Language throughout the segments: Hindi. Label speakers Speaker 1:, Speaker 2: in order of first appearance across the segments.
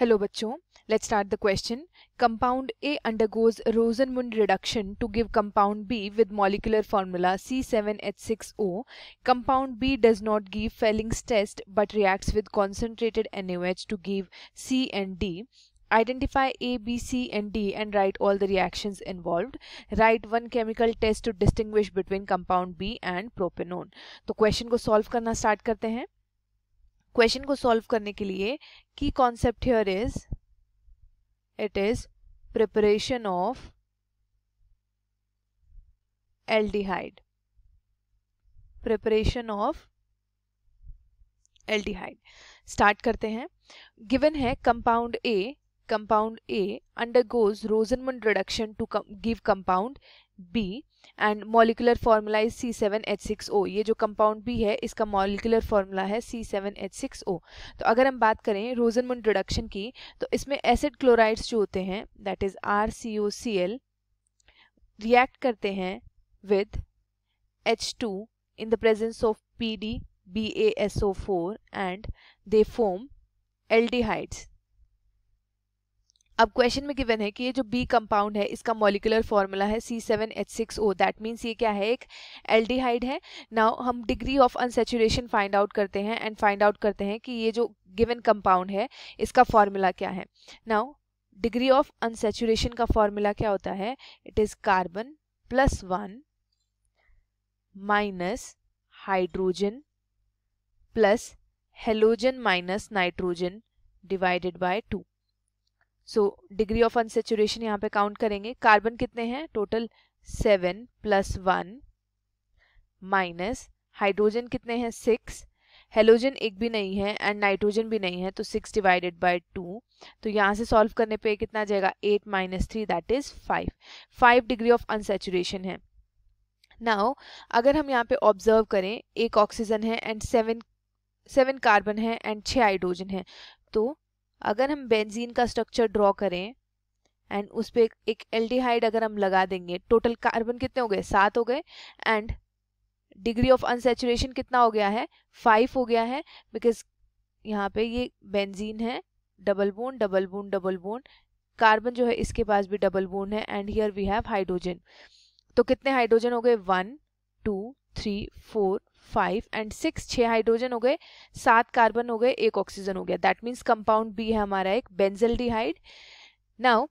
Speaker 1: Hello बच्चों, let's start the question. Compound A undergoes Rosenmund reduction to give compound B with molecular formula C7H6O. Compound B does not give Felling's test but reacts with concentrated NaOH to give C and D. Identify A, B, C and D and write all the reactions involved. Write one chemical test to distinguish between compound B and propanone. तो question को solve करना start करते हैं क्वेश्चन को सॉल्व करने के लिए की concept here is it is preparation of aldehyde preparation of aldehyde start करते हैं। गिवन है compound A compound A undergoes Rosenmund reduction to give compound B and molecular formula is C seven H six O ये जो कंपाउंड भी है, इसका मॉलिकुलर फार्मूला है C seven H six O तो अगर हम बात करें रोजनमुंड रिडक्शन की तो इसमें एसिड क्लोराइड्स जो होते हैं that is R C O C L react करते हैं with H two in the presence of P D B A S O four and they form aldehydes अब क्वेश्चन में गिवन है कि ये जो बी कंपाउंड है, इसका मॉलिकुलर फॉर्मूला है C seven H six O that means ये क्या है? एक एल्डिहाइड है। नाउ हम degree of unsaturation find out करते हैं एंड फाइंड आउट करते हैं कि ये जो गिवन कंपाउंड है, इसका फॉर्मूला क्या है। नाउ डिग्री ऑफ़ अनसेचुरेशन का फॉर्मूला क्या होता है? It is carbon plus one minus hydrogen plus halogen minus nitrogen divided by two so degree of unsaturation यहाँ पे काउंट करेंगे। कार्बन कितने हैं? Total seven plus one minus hydrogen कितने हैं? सिक्स हेलोजन एक भी नहीं है एंड नाइट्रोजन भी नहीं है तो सिक्स डिवाइडेड बाय टू तो यहाँ से सॉल्व करने पे कितना जाएगा? Eight minus three that is five five degree of unsaturation है। नाउ अगर हम यहाँ पे ऑब्ज़र्व करें, एक ऑक्सीजन है एंड सेवन सेवन कार्बन है एंड छः हाइड्रोजन है। तो अगर हम बेंजीन का स्ट्रक्चर ड्रॉ करें एंड उस पर एक एल्डिहाइड अगर हम लगा देंगे टोटल कार्बन कितने हो गए? सात हो गए। एंड डिग्री ऑफ़ अनसेचुरेशन कितना हो गया है? फाइव हो गया है बिकॉज़ यहाँ पे ये बेंजीन है double bond double bond double bond carbon जो है, इसके पास भी डबल बोन है and here we have hydrogen तो कितने हाइड्रोजन हो गए? One two three four five and six छः हाइड्रोजन हो गए, सात कार्बन हो गए, एक ऑक्सीजन हो गया। दैट मीन्स कंपाउंड बी है हमारा एक बेंजल डिहाइड नाउ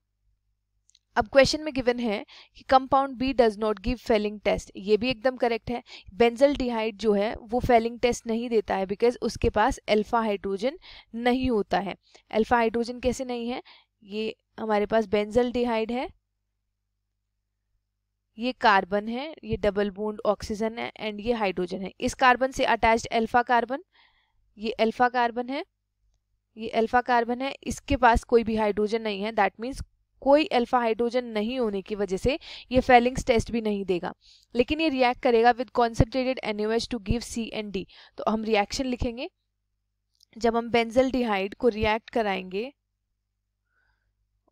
Speaker 1: अब क्वेश्चन में गिवन है कि compound B does not give Fehling test ये भी एकदम करेक्ट है। बेंजल डिहाइड जो है, वो फेलिंग टेस्ट नहीं देता है बिकॉज़ उसके पास अल्फ़ा हाइड्रोजन नहीं होता है। अल्फ़ा हाइड्रोजन कैसे नहीं है? ये हमारे पास बेंजल डिहाइड है। ये कार्बन है, ये डबल बोन्ड ऑक्सीजन है एंड ये हाइड्रोजन है। इस कार्बन से अटैच्ड अल्फ़ा कार्बन ये अल्फ़ा कार्बन है, ये अल्फ़ा कार्बन है, इसके पास कोई भी हाइड्रोजन नहीं है। दैट मीन्स कोई अल्फ़ा हाइड्रोजन नहीं होने की वजह से ये फेलिंग्स टेस्ट भी नहीं देगा। लेकिन ये रिएक्ट करेगा with concentrated NaOH to give C and D तो हम रिएक्शन लिखेंगे। जब हम बेंजल डिहाइड को रिएक्ट कराएँगे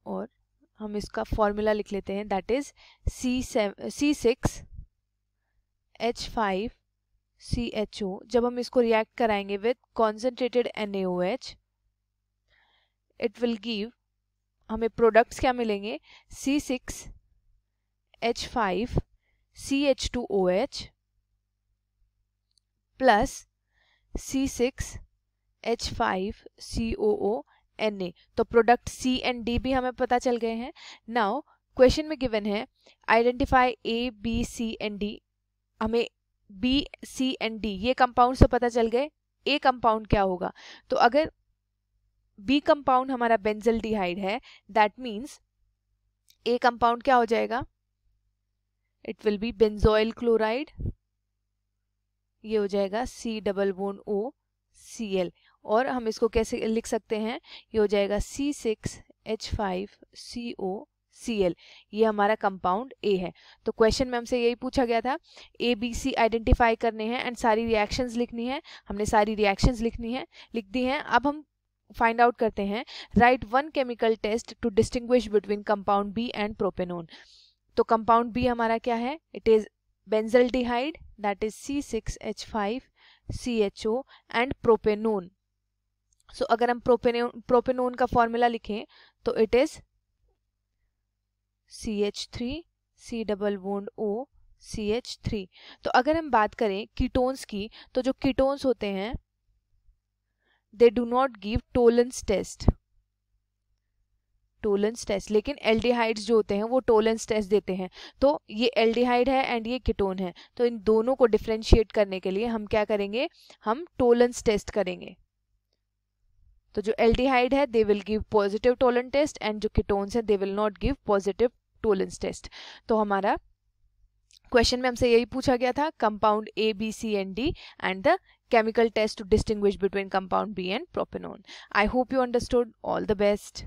Speaker 1: और हम इसका फॉर्मूला लिख लेते हैं that is C C six H five C H O जब हम इसको रिएक्ट कराएँगे with concentrated N A O H it will give हमें प्रोडक्ट्स क्या मिलेंगे? C six H five C H two O H plus C six H five C O O N A तो प्रोडक्ट सी एंड डी भी हमें पता चल गए हैं। नाउ क्वेश्चन में गिवन है identify A B C and D हमें बी सी एंड डी ये कंपाउंड से पता चल गए ए कंपाउंड क्या होगा? तो अगर बी कंपाउंड हमारा बेंजल डिहाइड है दैट मीन्स ए कंपाउंड क्या हो जाएगा? It will be benzoyl chloride ये हो जाएगा C double bond O C L और हम इसको कैसे लिख सकते हैं? ये हो जाएगा C six H five C O C L ये हमारा कंपाउंड ए है। तो क्वेश्चन में हमसे यही पूछा गया था ए बी सी आइडेंटिफाई करने हैं एंड सारी रिएक्शंस लिखनी है। हमने सारी रिएक्शंस लिखनी है, लिख दी हैं। अब हम फाइंड आउट करते हैं write one chemical test to distinguish between compound B and propanone तो कंपाउंड बी हमारा क्या है? It is benzaldehyde that is C six H five C H O and propanone so so, अगर हम प्रोपेनोन प्रोपेनोन का फॉर्मूला लिखें तो it is C H three C double bonded O C H three तो अगर हम बात करें कीटोन्स की तो जो कीटोन्स होते हैं they do not give Tollens test Tollens test लेकिन एल्डिहाइड्स जो होते हैं वो टोलेंस टेस्ट देते हैं। तो ये एल्डिहाइड है एंड ये कीटोन है। तो इन दोनों को डिफ्रेंशिएट करने के लिए हम क्या करेंगे? हम टोलेंस टेस्ट करेंगे। तो जो एल्डिहाइड है they will give positive Tollens test and जो कीटोन्स हैं they will not give positive Tollens test तो हमारा क्वेश्चन में हमसे यही पूछा गया था compound A B C and D and the chemical test to distinguish between compound B and propanone I hope you understood all the best.